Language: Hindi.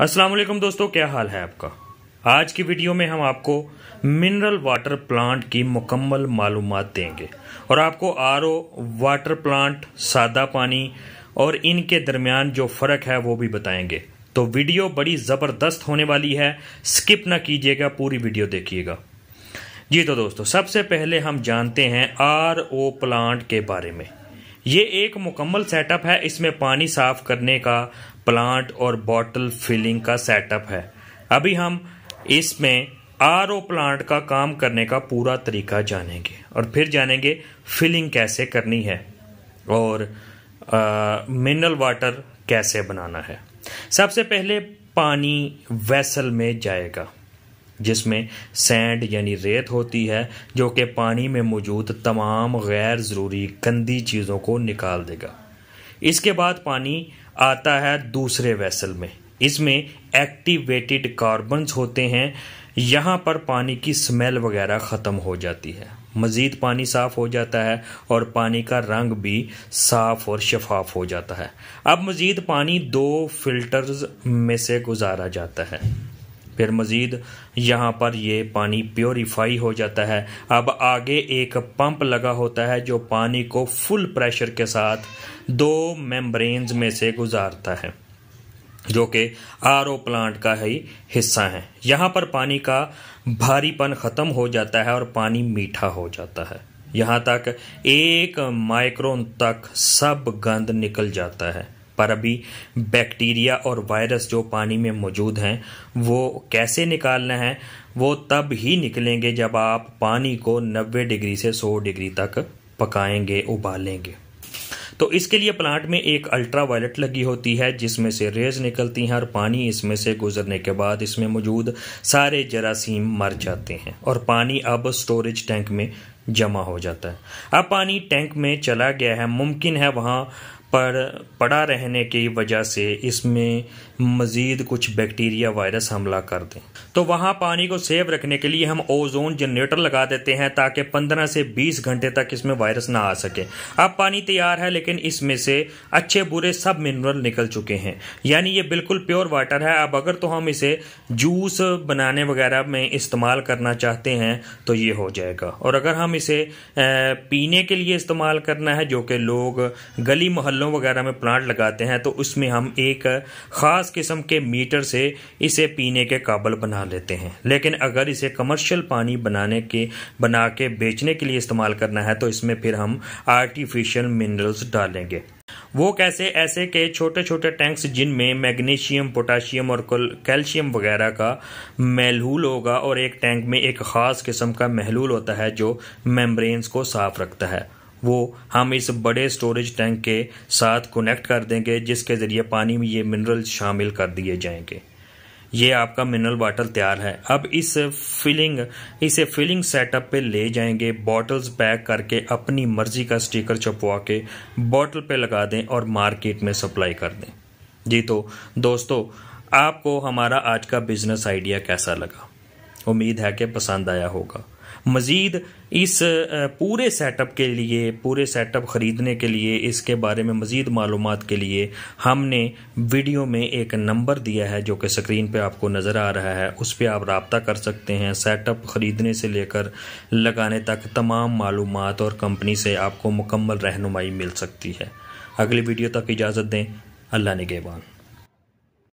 अस्सलाम वालेकुम दोस्तों, क्या हाल है आपका? आज की वीडियो में हम आपको मिनरल वाटर प्लांट की मुकम्मल मालूमात देंगे और आपको आरओ वाटर प्लांट, सादा पानी और इनके दरमियान जो फ़र्क है वो भी बताएँगे। तो वीडियो बड़ी ज़बरदस्त होने वाली है, स्किप ना कीजिएगा, पूरी वीडियो देखिएगा। जी तो दोस्तों, सबसे पहले हम जानते हैं आर ओ प्लांट के बारे में। ये एक मुकम्मल सेटअप है, इसमें पानी साफ़ करने का प्लांट और बॉटल फिलिंग का सेटअप है। अभी हम इसमें आर ओ प्लांट का काम करने का पूरा तरीका जानेंगे और फिर जानेंगे फिलिंग कैसे करनी है और मिनरल वाटर कैसे बनाना है। सबसे पहले पानी वेसल में जाएगा, जिसमें सैंड यानी रेत होती है, जो कि पानी में मौजूद तमाम गैर ज़रूरी गंदी चीज़ों को निकाल देगा। इसके बाद पानी आता है दूसरे वेसल में। इसमें एक्टिवेटेड कार्बन्स होते हैं। यहाँ पर पानी की स्मेल वगैरह ख़त्म हो जाती है। मज़ीद पानी साफ़ हो जाता है और पानी का रंग भी साफ़ और शफाफ हो जाता है। अब मज़ीद पानी दो फिल्टर्स में से गुजारा जाता है। फिर मज़ीद यहाँ पर ये पानी प्योरीफाई हो जाता है। अब आगे एक पंप लगा होता है जो पानी को फुल प्रेशर के साथ दो मेम्ब्रेन्स में से गुजारता है, जो कि आरओ प्लांट का ही हिस्सा है। यहाँ पर पानी का भारीपन ख़त्म हो जाता है और पानी मीठा हो जाता है। यहाँ तक एक माइक्रोन तक सब गंद निकल जाता है। पर अभी बैक्टीरिया और वायरस जो पानी में मौजूद हैं, वो कैसे निकालना है, वो तब ही निकलेंगे जब आप पानी को 90 डिग्री से 100 डिग्री तक पकाएँगे, उबालेंगे। तो इसके लिए प्लांट में एक अल्ट्रा वायलेट लगी होती है, जिसमें से रेज निकलती हैं और पानी इसमें से गुजरने के बाद इसमें मौजूद सारे जरासीम मर जाते हैं और पानी अब स्टोरेज टैंक में जमा हो जाता है। अब पानी टैंक में चला गया है, मुमकिन है वहाँ पर पड़ा रहने की वजह से इसमें मज़ीद कुछ बैक्टीरिया वायरस हमला कर दें। तो वहाँ पानी को सेव रखने के लिए हम ओजोन जनरेटर लगा देते हैं ताकि 15 से 20 घंटे तक इसमें वायरस ना आ सके। अब पानी तैयार है, लेकिन इसमें से अच्छे बुरे सब मिनरल निकल चुके हैं। यानी ये बिल्कुल प्योर वाटर है। अब अगर तो हम इसे जूस बनाने वगैरह में इस्तेमाल करना चाहते हैं तो ये हो जाएगा। और अगर हम इसे पीने के लिए इस्तेमाल करना है, जो कि लोग गली मोहल्लों वगैरह में प्लांट लगाते हैं तो उसमें हम एक ख़ास किस्म के मीटर से इसे पीने के काबल बना लेते हैं। लेकिन अगर इसे कमर्शियल पानी बनाने के, बना के बेचने के लिए इस्तेमाल करना है तो इसमें फिर हम आर्टिफिशियल मिनरल्स डालेंगे। वो कैसे? ऐसे के छोटे छोटे टैंक्स जिनमें मैग्नीशियम पोटाशियम और कैल्शियम वगैरह का महलूल होगा, और एक टैंक में एक ख़ास किस्म का महलूल होता है जो मेम्ब्रेन्स को साफ़ रखता है। वो हम इस बड़े स्टोरेज टैंक के साथ कनेक्ट कर देंगे, जिसके ज़रिए पानी में ये मिनरल शामिल कर दिए जाएँगे। ये आपका मिनरल वाटर तैयार है। अब इस फिलिंग इसे फिलिंग सेटअप पे ले जाएँगे बॉटल्स पैक करके अपनी मर्ज़ी का स्टिकर छपवा के बॉटल पे लगा दें और मार्केट में सप्लाई कर दें। जी तो दोस्तों, आपको हमारा आज का बिज़नेस आइडिया कैसा लगा? उम्मीद है कि पसंद आया होगा। मज़ीद इस पूरे सेटअप के लिए, पूरे सेटअप ख़रीदने के लिए, इसके बारे में मज़ीद मालूम के लिए हमने वीडियो में एक नंबर दिया है जो कि स्क्रीन पे आपको नज़र आ रहा है। उस पर आप रबता कर सकते हैं सेटअप ख़रीदने से लेकर लगाने तक तमाम मालूम और कंपनी से आपको मुकम्मल रहनुमाई मिल सकती है। अगली वीडियो तक इजाज़त दें। अल्लाह निगेबान